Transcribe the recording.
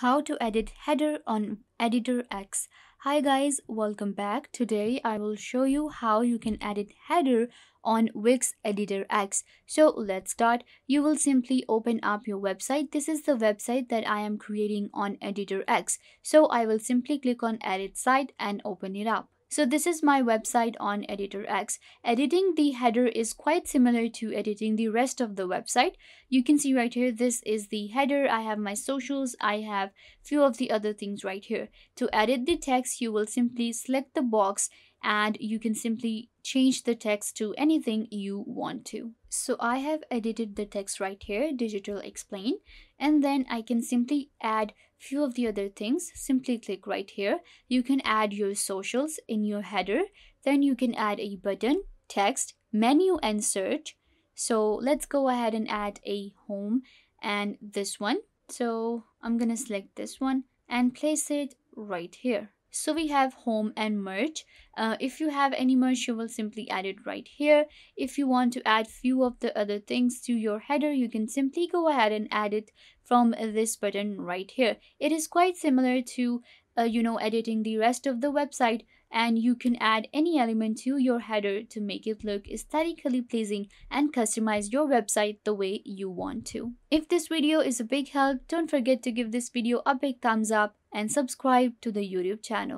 how to edit header on editor X. Hi guys, welcome back. Today I will show you how you can edit header on Wix Editor X. So let's start. You will simply open up your website. This is the website that I am creating on Editor X. So I will simply click on edit site and open it up. So this is my website on Editor X. Editing the header is quite similar to editing the rest of the website. You can see right here, this is the header. I have my socials. I have few of the other things right here. To edit the text, you will simply select the box and you can simply change the text to anything you want to. So I have edited the text right here, digital explain, and then I can simply add few of the other things. Simply click right here. You can add your socials in your header. Then you can add a button, text, menu and search. So let's go ahead and add a home and this one. So I'm gonna select this one and place it right here. So we have home and merge. Uh, if you have any merge, you will simply add it right here. If you want to add few of the other things to your header, you can simply go ahead and add it from this button right here. It is quite similar to, uh, you know, editing the rest of the website and you can add any element to your header to make it look aesthetically pleasing and customize your website the way you want to. If this video is a big help, don't forget to give this video a big thumbs up and subscribe to the YouTube channel.